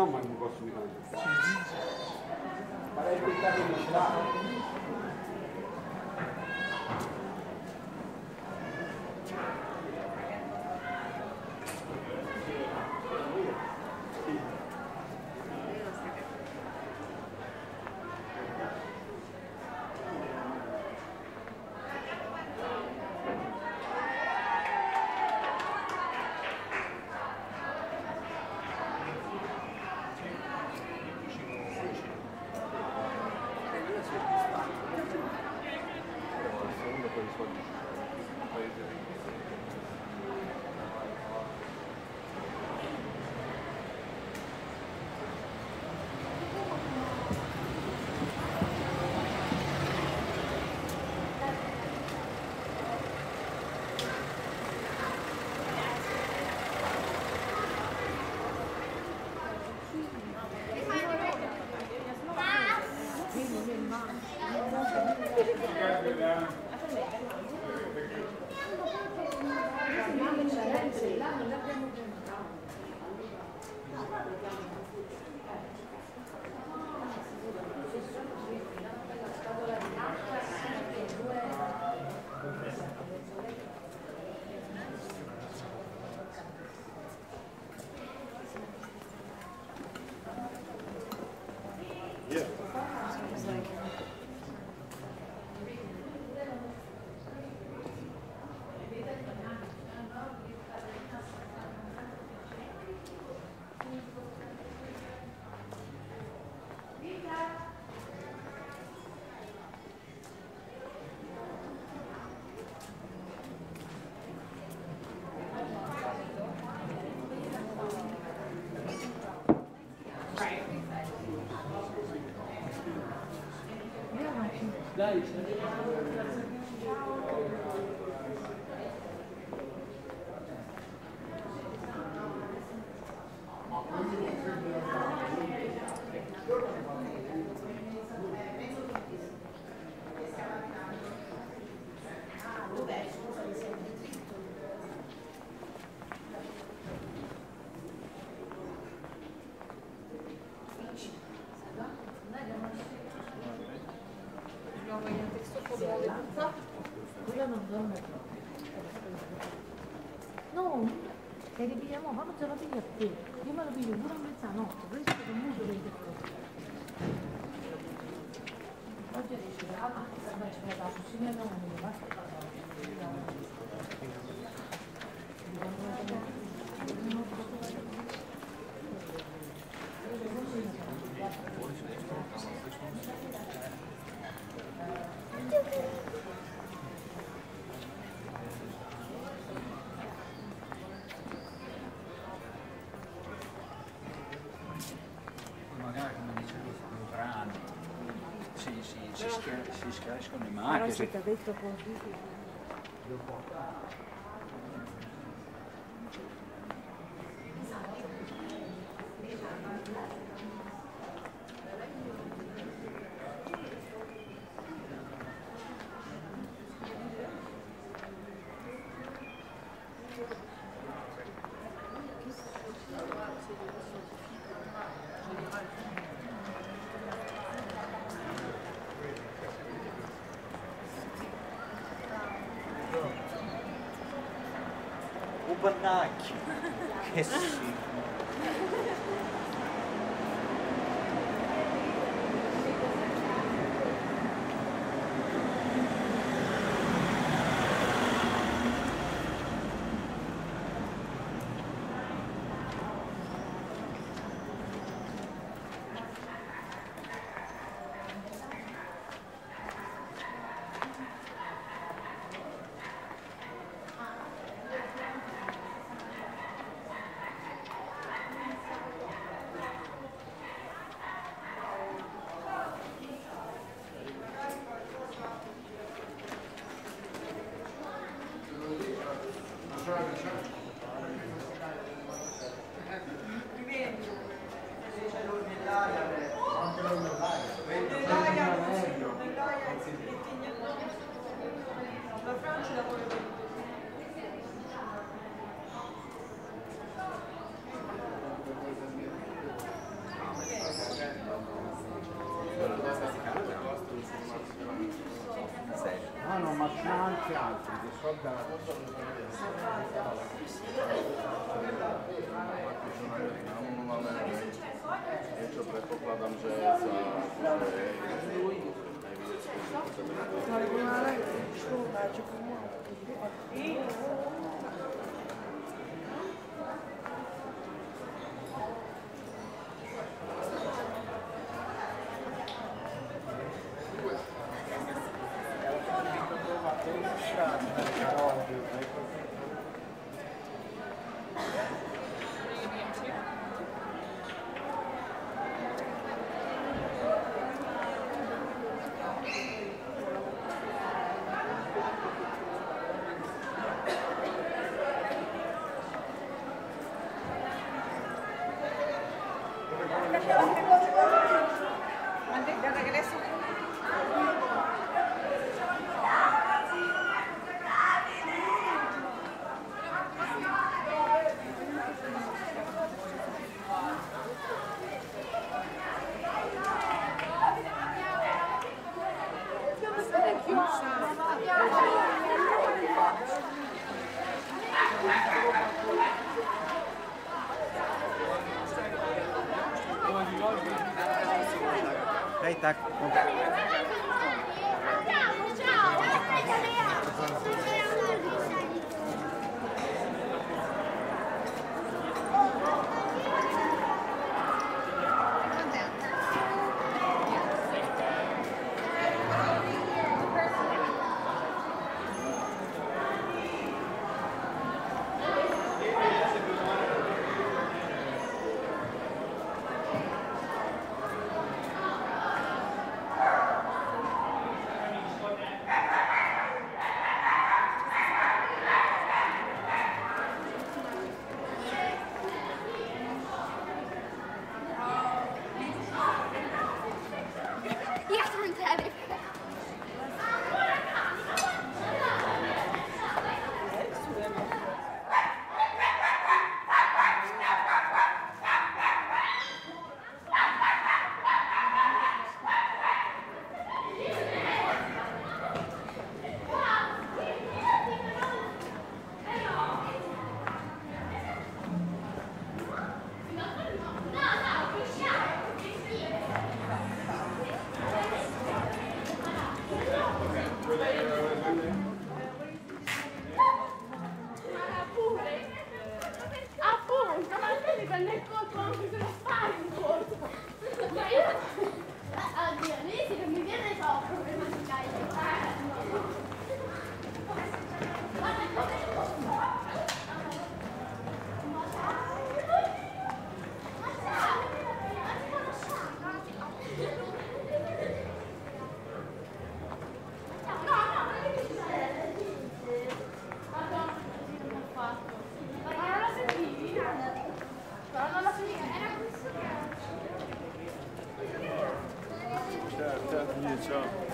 no, ma non posso mica Farei il No, ちゃが好きって。ti scaricano le macchine. Però se ti ha detto così... zakładam, że za najwięcej tak. job.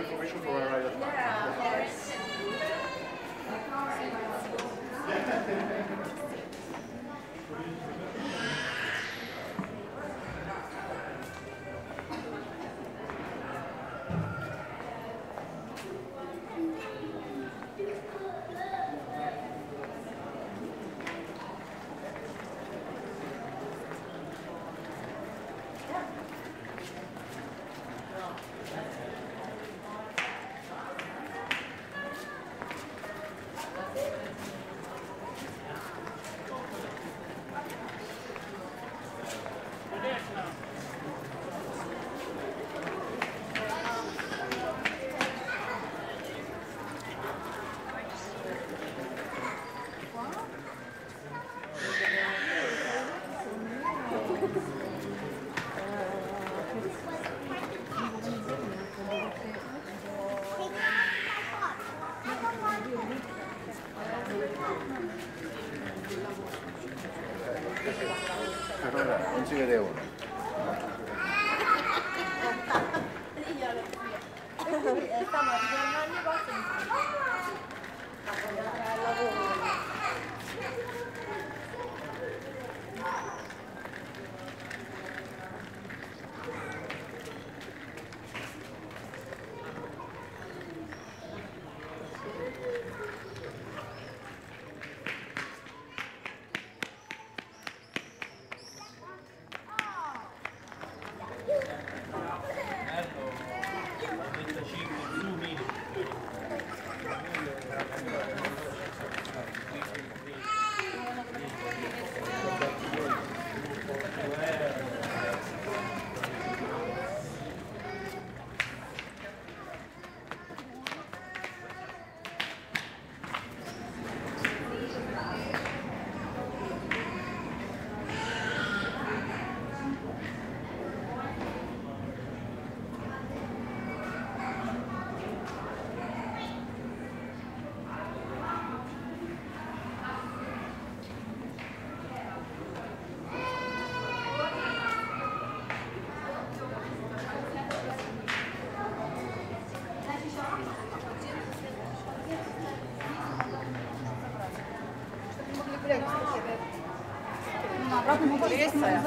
Information for her 中でござ。belleza.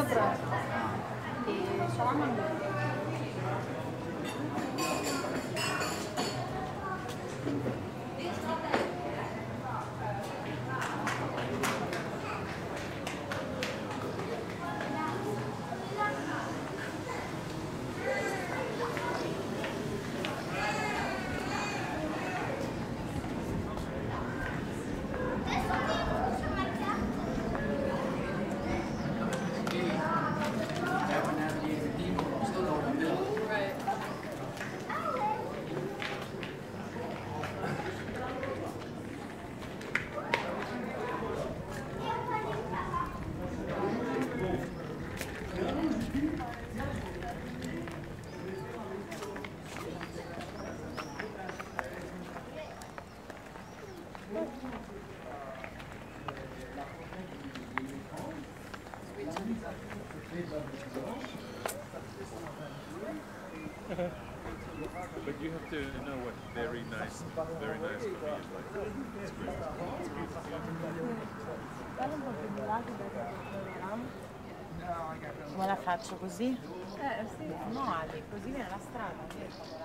faccio così? Eh sì. No Ali, così viene la strada.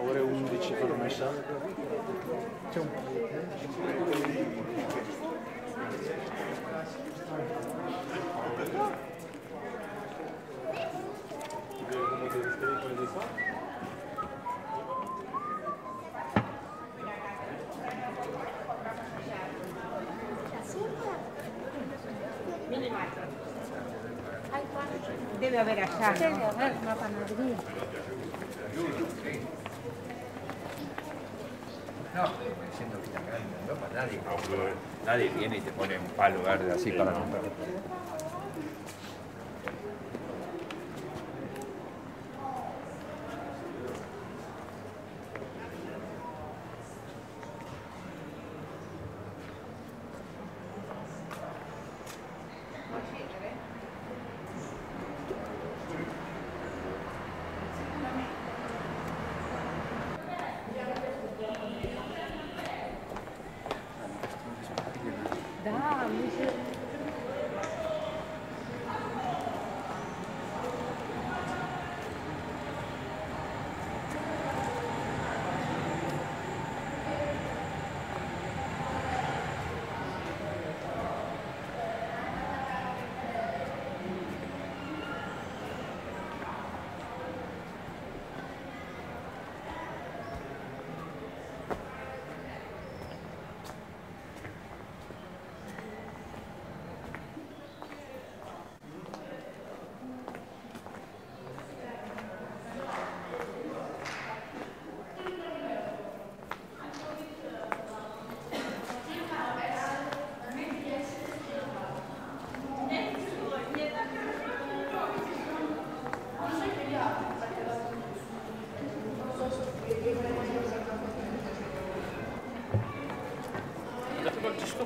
Ore 11 per messa. c'è un Deve avere a casa. Deve avere una panaderia. Diciendo que en Europa nadie, nadie viene y te pone un palo verde así para comprar. 对。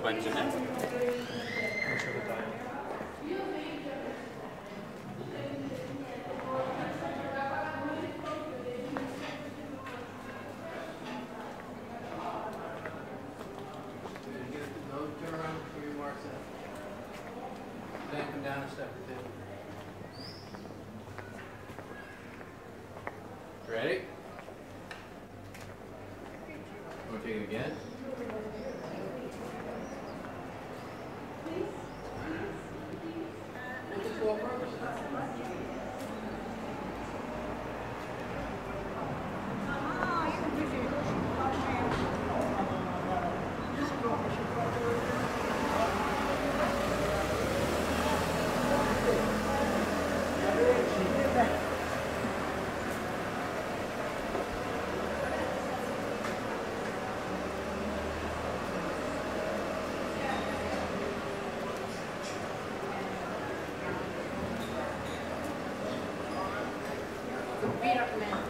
bunch in it. we recommend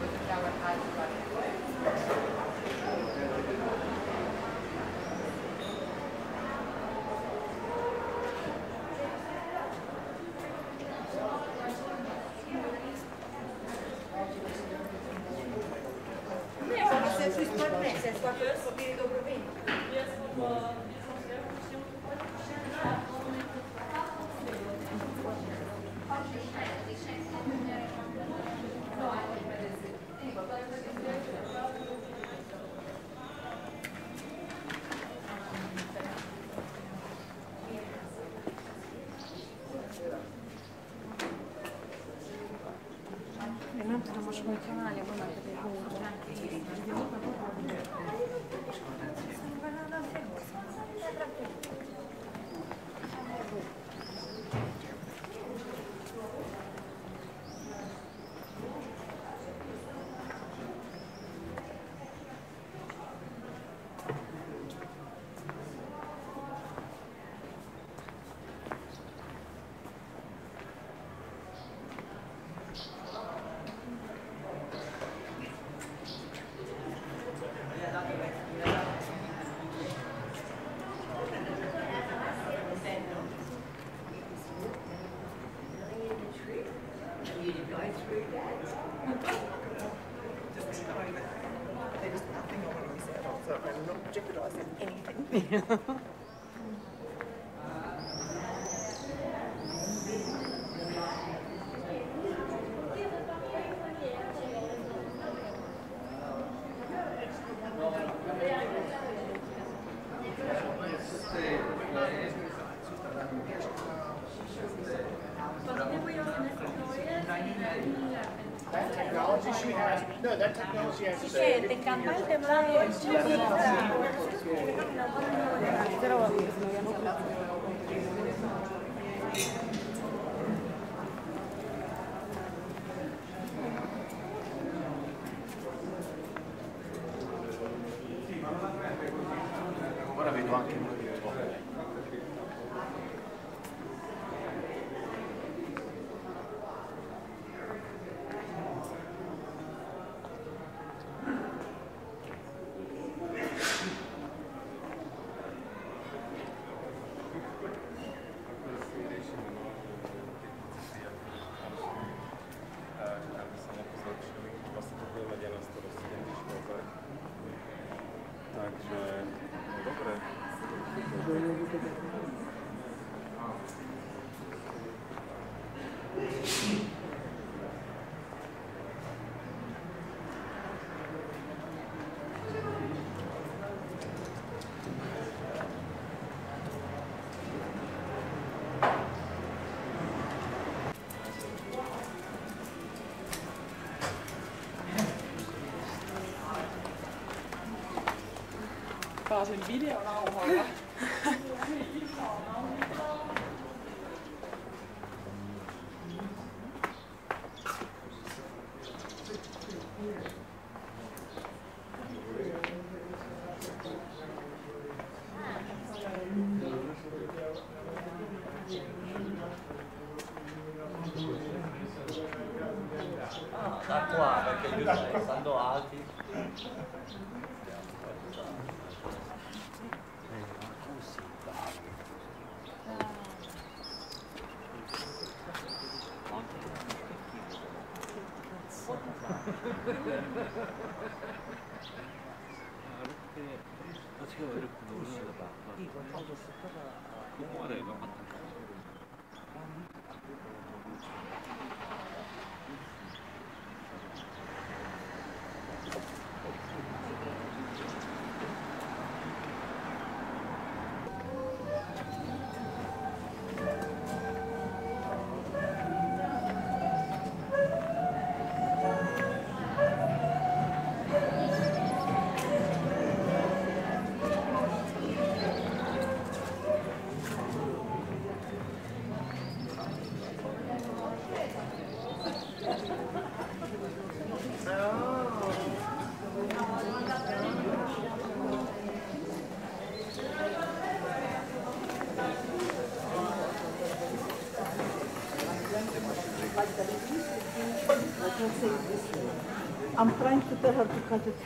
with our high budget. you know? 视频啊，我。better because it's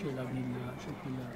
c'è la villa, c'è quella